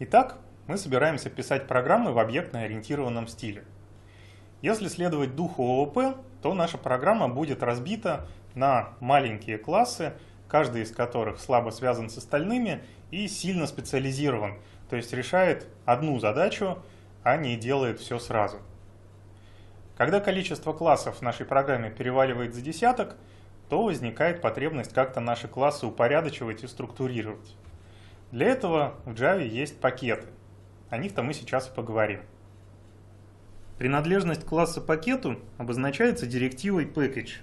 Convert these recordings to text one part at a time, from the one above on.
Итак, мы собираемся писать программы в объектно-ориентированном стиле. Если следовать духу ООП, то наша программа будет разбита на маленькие классы, каждый из которых слабо связан с остальными и сильно специализирован, то есть решает одну задачу, а не делает все сразу. Когда количество классов в нашей программе переваливает за десяток, то возникает потребность как-то наши классы упорядочивать и структурировать. Для этого в Java есть пакеты. О них-то мы сейчас и поговорим. Принадлежность класса пакету обозначается директивой package.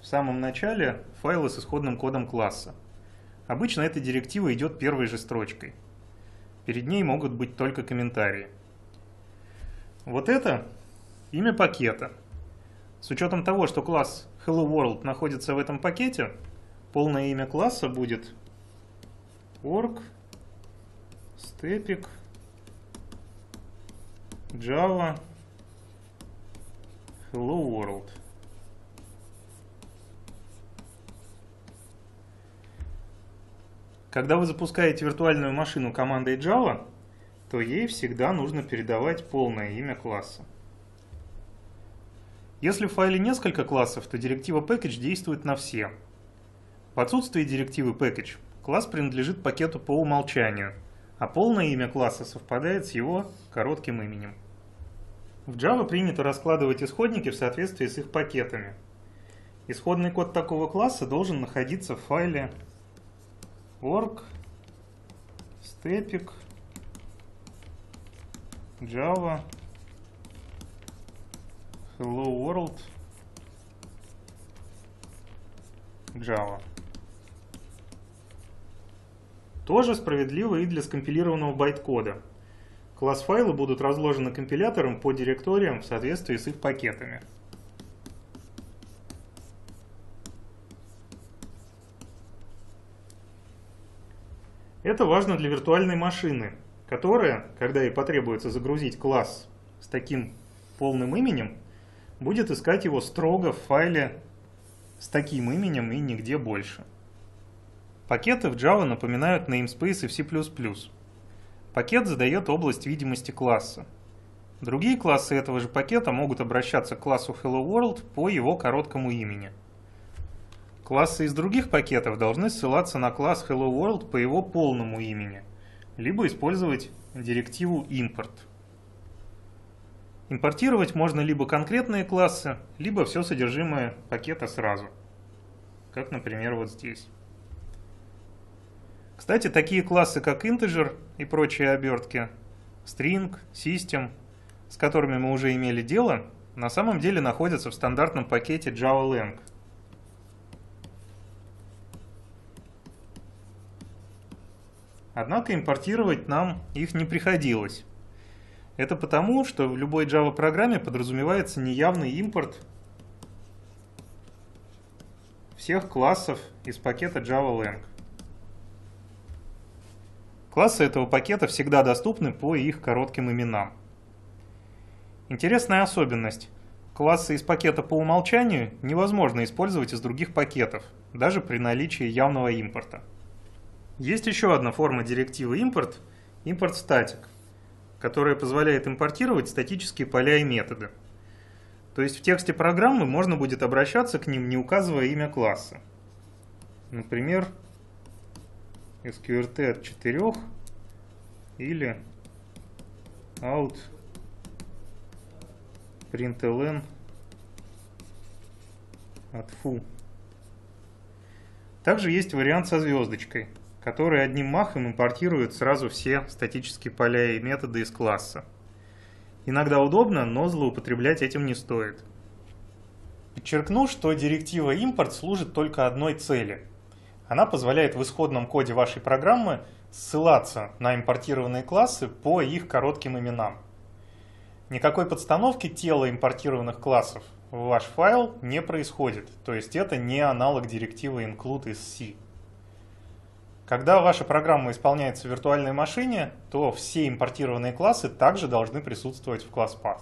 В самом начале файла с исходным кодом класса. Обычно эта директива идет первой же строчкой. Перед ней могут быть только комментарии. Вот это имя пакета. С учетом того, что класс Hello World находится в этом пакете, полное имя класса будет org степик Java Hello World. Когда вы запускаете виртуальную машину командой Java, то ей всегда нужно передавать полное имя класса. Если в файле несколько классов, то директива package действует на все. В отсутствии директивы package класс принадлежит пакету по умолчанию, а полное имя класса совпадает с его коротким именем. В Java принято раскладывать исходники в соответствии с их пакетами. Исходный код такого класса должен находиться в файле org stepik java hello world java. Тоже справедливо и для скомпилированного байт-кода. Класс файла будут разложены компилятором по директориям в соответствии с их пакетами. Это важно для виртуальной машины, которая, когда ей потребуется загрузить класс с таким полным именем, будет искать его строго в файле с таким именем и нигде больше. Пакеты в Java напоминают namespace в C++. Пакет задает область видимости класса. Другие классы этого же пакета могут обращаться к классу Hello World по его короткому имени – Классы из других пакетов должны ссылаться на класс Hello World по его полному имени, либо использовать директиву import. Импортировать можно либо конкретные классы, либо все содержимое пакета сразу, как, например, вот здесь. Кстати, такие классы, как integer и прочие обертки, string, system, с которыми мы уже имели дело, на самом деле находятся в стандартном пакете Java Однако импортировать нам их не приходилось. Это потому, что в любой Java программе подразумевается неявный импорт всех классов из пакета JavaLang. Классы этого пакета всегда доступны по их коротким именам. Интересная особенность. Классы из пакета по умолчанию невозможно использовать из других пакетов, даже при наличии явного импорта. Есть еще одна форма директивы import – import static, которая позволяет импортировать статические поля и методы. То есть в тексте программы можно будет обращаться к ним, не указывая имя класса. Например, sqrt от 4 или out println от foo. Также есть вариант со звездочкой – который одним махом импортирует сразу все статические поля и методы из класса. Иногда удобно, но злоупотреблять этим не стоит. Подчеркну, что директива import служит только одной цели. Она позволяет в исходном коде вашей программы ссылаться на импортированные классы по их коротким именам. Никакой подстановки тела импортированных классов в ваш файл не происходит, то есть это не аналог директивы include из C. Когда ваша программа исполняется в виртуальной машине, то все импортированные классы также должны присутствовать в класс Path.